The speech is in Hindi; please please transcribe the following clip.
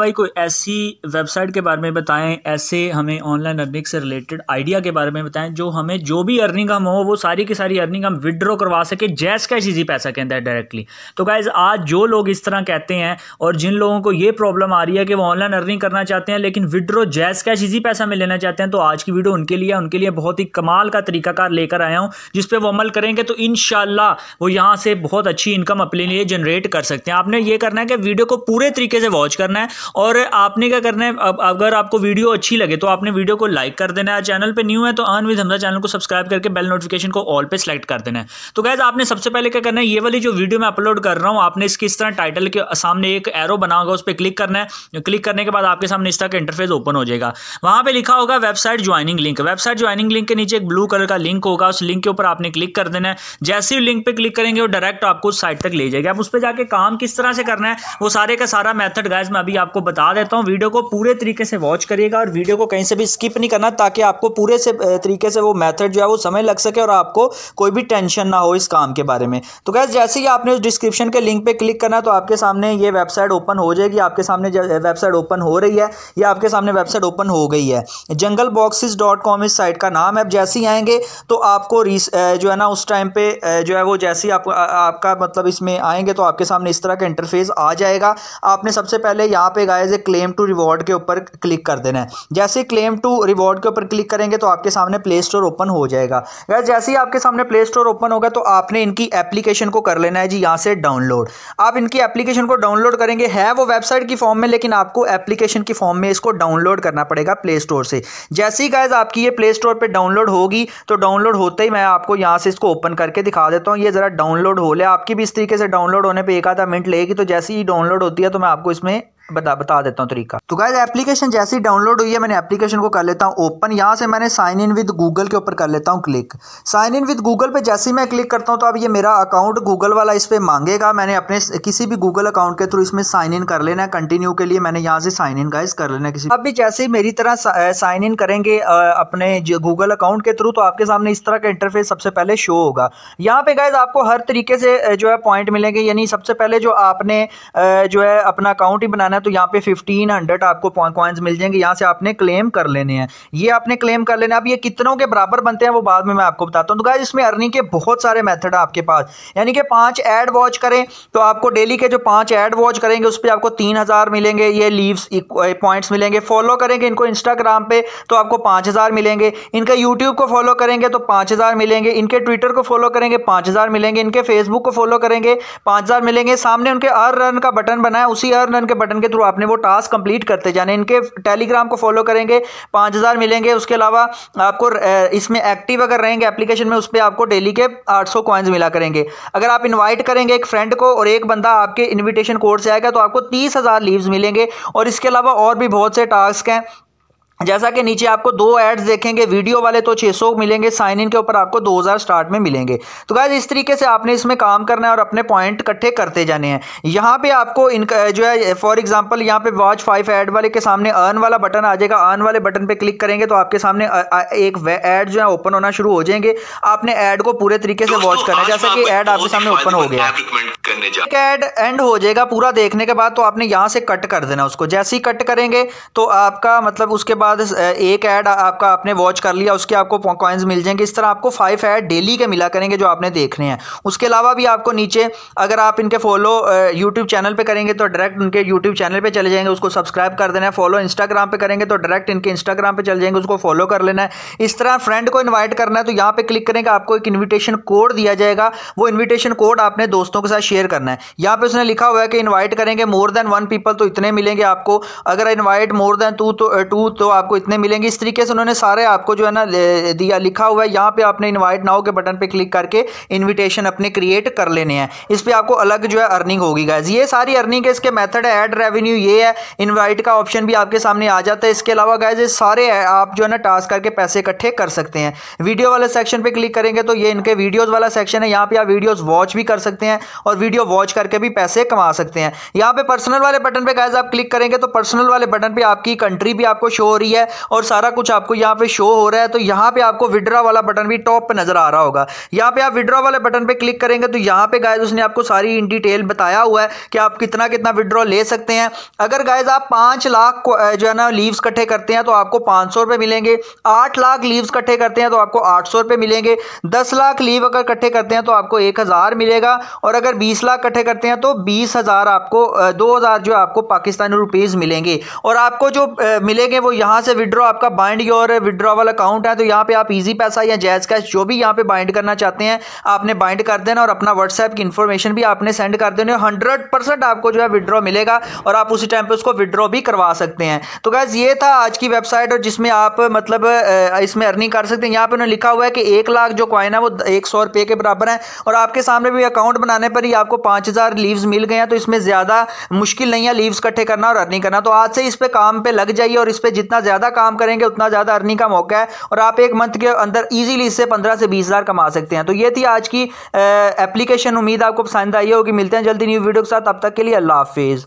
भाई, कोई ऐसी वेबसाइट के बारे में बताएँ, ऐसे हमें ऑनलाइन अर्निंग से रिलेटेड आइडिया के बारे में बताएँ, जो हमें जो भी अर्निंग हम हो, वो सारी की सारी अर्निंग हम विड्रॉ करवा सके, जैस कैश इजी पैसा के अंदर डायरेक्टली तो गाइज़ आज जो लोग इस तरह कहते हैं, और जिन लोगों को ये प्रॉब्लम आ रही है कि वो ऑनलाइन अर्निंग करना चाहते हैं, लेकिन विड्रॉ जैस कैश इजी पैसा में लेना चाहते हैं तो आज की वीडियो उनके लिए उनके लिए बहुत ही कमाल का तरीकाकार लेकर आया हूँ जिस पर वो अमल करेंगे तो इन वो यहाँ से बहुत अच्छी इनकम अपने लिए जनरेट कर सकते हैं। आपने ये करना है कि वीडियो को पूरे तरीके से वॉच करना है और आपने क्या करना है, अब, अगर आपको वीडियो अच्छी लगे तो आपने वीडियो को लाइक कर देना है। चैनल पे न्यू है तो अर्न विद हमजा चैनल को सब्सक्राइब करके बेल नोटिफिकेशन को ऑल पे सेलेक्ट कर देना है। तो गैस आपने सबसे पहले क्या करना है, ये वाली जो वीडियो मैं अपलोड कर रहा हूँ, आपने इसकी इस तरह टाइटल के सामने एक एरो बना होगा, उस पर क्लिक करना है। क्लिक करने के बाद आपके सामने इस तरह का इंटरफेस ओपन हो जाएगा। वहाँ पर लिखा होगा website joining link website joining link के नीचे एक ब्लू कलर का लिंक होगा, उस लिंक के ऊपर आपने क्लिक कर देना है। जैसे ही लिंक पे क्लिक करेंगे, वो डायरेक्ट आपको उस साइट तक ले जाएगा। आप उस पर जाके काम किस तरह से करना है, वो सारे का सारा मेथड गाइज़ मैं अभी आपको बता देता हूँ वीडियो को पूरे तरीके से वॉच करिएगा और वीडियो को कहीं से भी स्किप नहीं करना ताकि आपको पूरे से तरीके से वो मेथड जो है वो समय लग सके और आपको कोई भी टेंशन ना हो इस काम के बारे में। तो गैस जैसे ही आपने उस डिस्क्रिप्शन के लिंक पे क्लिक करना तो आपके सामने ये वेबसाइट ओपन हो जाएगी। आपके सामने वेबसाइट ओपन हो रही है या आपके सामने वेबसाइट ओपन हो गई है। जंगल इस साइट का नाम है। जैसे ही आएँगे तो आपको जो है ना उस टाइम पे जो है वो जैसे ही आप, आपका मतलब इसमें आएँगे तो आपके सामने इस तरह का इंटरफेस आ जाएगा। आपने सबसे पहले यहाँ पे गाइज़ क्लेम टू रिवॉर्ड के ऊपर क्लिक कर देना है। जैसे क्लेम टू रिवॉर्ड के ऊपर क्लिक करेंगे तो आपके सामने प्ले स्टोर ओपन हो जाएगा। गाइज़ जैसे ही आपके सामने प्ले स्टोर ओपन होगा तो आपने इनकी एप्लीकेशन को कर लेना है जी, यहाँ से डाउनलोड आप इनकी एप्लीकेशन को डाउनलोड करेंगे, है वो वेबसाइट की फॉर्म में, लेकिन आपको एप्लीकेशन की फॉर्म में इसको डाउनलोड करना पड़ेगा प्ले स्टोर से। जैसे ही गाइज़ आपकी ये प्ले स्टोर पर डाउनलोड होगी तो डाउनलोड होते ही मैं आपको यहाँ से इसको ओपन करके दिखा देता हूँ। ये ज़रा डाउनलोड हो ले। आपकी भी इस तरीके से डाउनलोड होने पर एक आधा मिनट लेगी तो जैसे ही डाउनलोड होती है तो मैं आपको इसमें बता बता देता हूँ तरीका। तो गाइज़ एप्लीकेशन जैसी डाउनलोड हुई है, मैंने एप्लीकेशन को कर लेता हूँ ओपन यहाँ से मैंने साइन इन विद गूगल के ऊपर कर लेता हूँ click sign in with Google पे जैसे ही मैं क्लिक करता हूँ तो अब ये मेरा अकाउंट गूगल वाला इस पर मांगेगा। मैंने अपने किसी भी गूगल अकाउंट के थ्रू इसमें साइन इन कर लेना है। कंटिन्यू के लिए मैंने यहाँ से साइन इन गाइज़ कर लेना है किसी। अब भी जैसे ही मेरी तरह साइन इन करेंगे अपने गूगल अकाउंट के थ्रू तो आपके सामने इस तरह का इंटरफेस सबसे पहले शो होगा। यहाँ पे गाइज़ आपको हर तरीके से जो है पॉइंट मिलेंगे। यानी सबसे पहले जो आपने जो है अपना अकाउंट ही बनाना है तो यहाँ पे फिफ्टी फिफ्टीन हंड्रेड आपको कॉइन्स मिल जाएँगे, यहाँ से आपने क्लेम कर लेने हैं। ये आपने क्लेम कर लेने अब ये कितनों के बराबर बनते हैं वो बाद में मैं आपको बताता हूँ। तो गाइज़ इसमें अर्निंग के बहुत सारे मेथड है आपके पास। यानी कि पाँच एड वॉच करें तो आपको डेली के जो पाँच एड वॉच करेंगे, उस पर आपको तीन हज़ार मिलेंगे। ये लीव्स पॉइंट्स मिलेंगे। फॉलो करेंगे इनको इंस्टाग्राम पे तो आपको पाँच हज़ार मिलेंगे। इनका यूट्यूब को फॉलो करेंगे तो पाँच हज़ार मिलेंगे। इनके ट्विटर को फॉलो करेंगे, पाँच हज़ार मिलेंगे। इनके फेसबुक को फॉलो करेंगे, पाँच हज़ार मिलेंगे। सामने उनके अर्न रन का बटन बना है, उसी अर्न रन के बटन के थ्रू आपने वो टास्क कंप्लीट करते जाने, इनके टेलीग्राम को फॉलो करेंगे, पाँच हज़ार मिलेंगे। उसके अलावा आपको इसमें एक्टिव अगर रहेंगे एप्लीकेशन में उस पर आपको डेली के आठ सौ कॉइन्स मिला करेंगे। अगर आप इन्वाइट करेंगे एक फ्रेंड को और एक बंदा आपके इन्विटेशन कोड से आएगा तो आपको तीस हज़ार लीव्स मिलेंगे। और इसके अलावा और भी बहुत से टास्क हैं। जैसा कि नीचे आपको दो एड्स देखेंगे वीडियो वाले तो 600 मिलेंगे साइन इन के ऊपर आपको 2000 स्टार्ट में मिलेंगे। तो गाइज़ इस तरीके से आपने इसमें काम करना है और अपने पॉइंट इकट्ठे करते जाने हैं। यहाँ पे आपको इनका जो है फॉर एग्जांपल यहाँ पे वॉच फाइव एड वाले के सामने अर्न वाला बटन आ जाएगा। अर्न वाले बटन पर क्लिक करेंगे तो आपके सामने एक एड जो है ओपन होना शुरू हो जाएँगे। आपने एड को पूरे तरीके से वॉच करना है। जैसा कि एड आपके सामने ओपन हो गया। एड एंड हो जाएगा पूरा देखने के बाद तो आपने यहाँ से कट कर देना उसको। जैसे ही कट करेंगे तो आपका मतलब उसके बाद एक ऐड आपका आपने वॉच कर लिया, उसके आपको कॉइन्स मिल जाएँगे। इस तरह आपको फाइव ऐड डेली के मिला करेंगे जो आपने देखने हैं। उसके अलावा भी आपको नीचे, अगर आप इनके फॉलो यूट्यूब चैनल पर करेंगे तो डायरेक्ट उनके यूट्यूब चैनल पर चले जाएँगे, उसको सब्सक्राइब कर देना है। फॉलो इंस्टाग्राम पर करेंगे तो डायरेक्ट इनके इंस्टाग्राम पर चले जाएँगे, उसको फॉलो कर लेना है। इस तरह फ्रेंड को इन्वाइट करना है तो यहाँ पे क्लिक करेंगे, आपको एक इन्विटेशन कोड दिया जाएगा। वो इन्विटेशन कोड आपने दोस्तों के साथ शेयर करना है। यहाँ पे उसने लिखा हुआ है कि इन्वाइट करेंगे मोर देन वन पीपल तो इतने मिलेंगे आपको। अगर इन्वाइट मोर देन टू तो टू तो आपको इतने मिलेंगे। इस तरीके से उन्होंने सारे आपको जो है ना दिया, लिखा हुआ है। यहाँ पे आपने इनवाइट नाउ के बटन पर क्लिक करके इन्विटेशन अपने क्रिएट कर लेने हैं। इस पर आपको अलग जो है अर्निंग होगी गाइज़ ये सारी अर्निंग है इसके मेथड है। एड रेवेन्यू ये है। इन्वाइट का ऑप्शन भी आपके सामने आ जाता है। इसके अलावा गाइज़ सारे आप जो है ना टास्क करके पैसे इकट्ठे कर सकते हैं। वीडियो वाले सेक्शन पर क्लिक करेंगे तो ये इनके वीडियोज़ वाला सेक्शन है। यहाँ पे आप वीडियोज़ वॉच भी कर सकते हैं और वीडियो वॉच करके भी पैसे कमा सकते हैं। यहाँ पे पर्सनल वाले बटन पे गाइज़ आप क्लिक करेंगे तो पर्सनल वाले बटन पे आपकी कंट्री भी आपको शो हो रही है और सारा कुछ आपको यहाँ पे शो हो रहा है तो यहाँ पे आपको विड्रॉ वाला बटन भी टॉप पे नज़र आ रहा होगा। यहाँ पे आप विड्रॉ वाले बटन पे क्लिक करेंगे तो यहाँ पे गाइज़ उसने आपको सारी इन डिटेल बताया हुआ है कि आप कितना कितना विड्रॉ ले सकते हैं। अगर गाइज़ आप पाँच लाख जो है ना लीव्स इकट्ठे करते हैं तो आपको पाँच सौ मिलेंगे। आठ लाख लीव्स इकट्ठे करते हैं तो आपको आठ सौ मिलेंगे। दस लाख लीव अगर इकट्ठे करते हैं तो आपको एक हज़ार मिलेगा। और अगर बीस लाख इकट्ठे करते हैं तो बीस हज़ार आपको दो हज़ार जो आपको पाकिस्तानी रुपीज़ मिलेंगे। और आपको जो मिलेंगे वो यहाँ से विड्रॉ आपका बाइंड योर विड्रॉवल अकाउंट है तो यहाँ पे आप इजी पैसा या जैज कैश जो भी यहाँ पे बाइंड करना चाहते हैं, आपने बाइंड कर देना और अपना व्हाट्सएप की इन्फॉर्मेशन भी आपने सेंड कर देना हंड्रेड परसेंट आपको जो है विड्रॉ मिलेगा, और आप उसी टाइम पर उसको विड्रॉ भी करवा सकते हैं। तो गैस ये था आज की वेबसाइट और जिसमें आप मतलब इसमें अर्निंग कर सकते हैं। यहाँ पर उन्होंने लिखा हुआ है कि एक लाख जो कॉइन है, वो एक सौ रुपये के बराबर है, और आपके सामने भी अकाउंट बनाने पर ही आपको पाँच हज़ार लीव्स मिल गए हैं तो इसमें ज़्यादा मुश्किल नहीं है लीव्स इकट्ठे करना और अर्निंग करना। तो आज से इस पर काम पे लग जाइए और इस पर जितना ज़्यादा काम करेंगे, उतना ज़्यादा अर्निंग का मौका है और आप एक मंथ के अंदर ईजिली इससे पंद्रह से बीस हज़ार कमा सकते हैं। तो ये थी आज की एप्लीकेशन उम्मीद आपको पसंद आई होगी। मिलते हैं जल्दी न्यू वीडियो के साथ। अब तक के लिए अल्लाह हाफिज़।